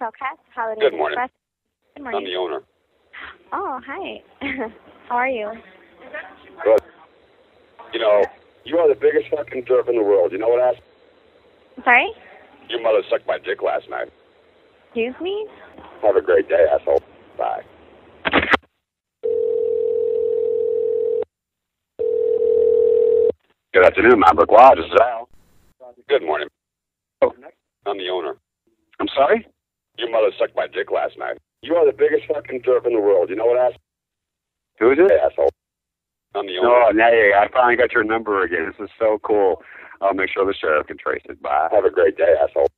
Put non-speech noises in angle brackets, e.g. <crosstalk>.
Cellcast, Holiday Good morning. Express. Good morning. I'm the owner. Oh, hi. <laughs> How are you? Good. You know, you are the biggest fucking jerk in the world. You know what, ass? Sorry? Your mother sucked my dick last night. Excuse me? Have a great day, asshole. Bye. Good afternoon, Mount Lodge. This is Al. Good morning. Oh, I'm the owner. I'm sorry? Your mother sucked my dick last night. You are the biggest fucking jerk in the world. You know what, ass? Who is it? Asshole. I'm the owner. Oh, now you, I finally got your number again. This is so cool. I'll make sure the sheriff can trace it. Bye. Have a great day, asshole.